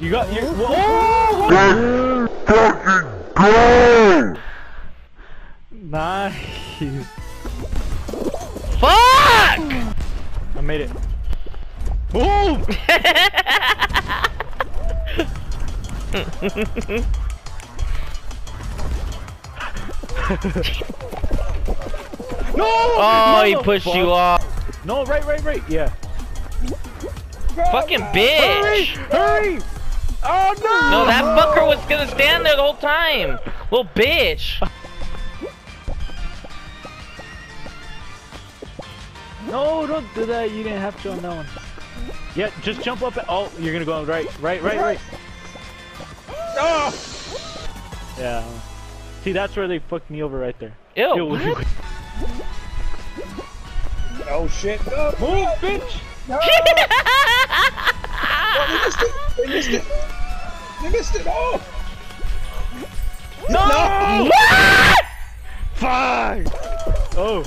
You got your. Whoa! fucking Nice. Fuck! I made it. Boom! no! Oh, he pushed Motherfuck- you off. No, right, right, right. Yeah. Fucking bitch! Hurry! Hurry! Oh no! No, that fucker was gonna stand there the whole time. Little bitch. No, don't do that. You didn't have to on that one. Yeah, just jump up. And, oh, you're gonna go right, right, right, right. Oh! Yeah. See, that's where they fucked me over right there. Ew. Ew, what? Oh shit! No, Move, bitch! no! they missed it! They missed it! They missed it! Oh! No! What? Fuck! Oh.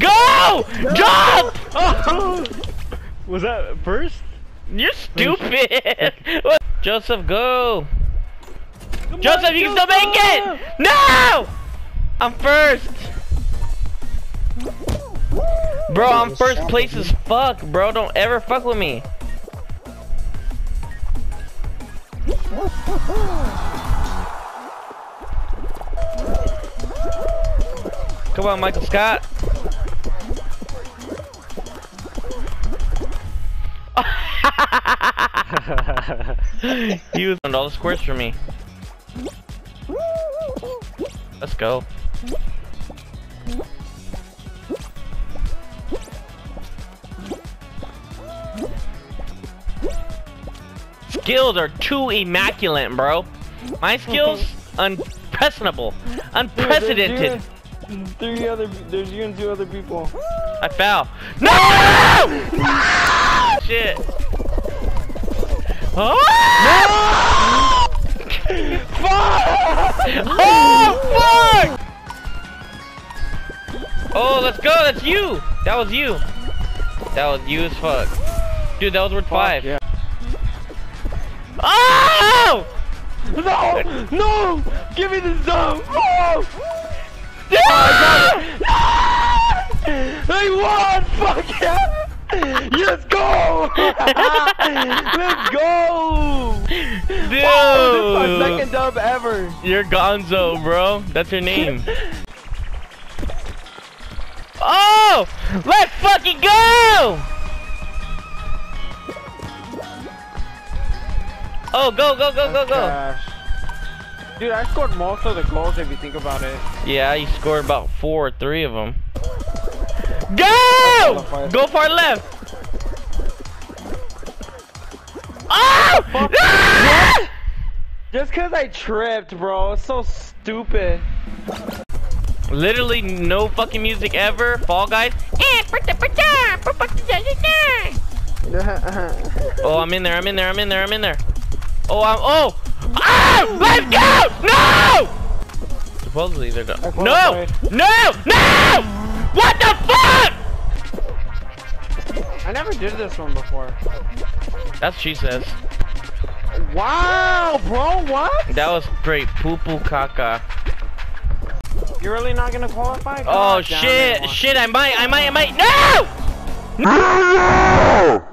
Go! Jump! oh! Was that first? You're stupid. Joseph, go. Come Joseph, on, you can still make it. No! I'm first. Bro, I'm first place as fuck, bro. Don't ever fuck with me. Come on, Michael Scott. he was on all the squares for me. Let's go. Skills are too immaculate, bro. My skills, unprecedented. Unprecedented. Three other, there's you and two other people. I fell. No! Shit. Oh! No! fuck! Oh, fuck! Oh, let's go. That's you. That was you. That was you as fuck. Dude, that was worth five. yeah. Oh! No! No! Give me the zone! Oh! Let's go! Dude! This is my second dub ever. You're Gonzo, bro. That's your name. oh! Let's fucking go! Oh, go, go, go, go, go. Trash. Dude, I scored most of the goals if you think about it. Yeah, you scored about four or three of them. Go! Go far left. Oh! Ah! Just cause I tripped, bro. It's so stupid. Literally no fucking music ever. Fall Guys. Oh, I'm in there. I'm in there. I'm in there. I'm in there. Oh, I'm. Oh! Ah! Let's go! No! Supposedly they're done. No! No! No! What the fuck? I never did this one before. That's what she says. Wow, bro, what? That was great. poo poo caca. You're really not gonna qualify? Oh God damn shit! Shit! I might! I might! I might! No! No!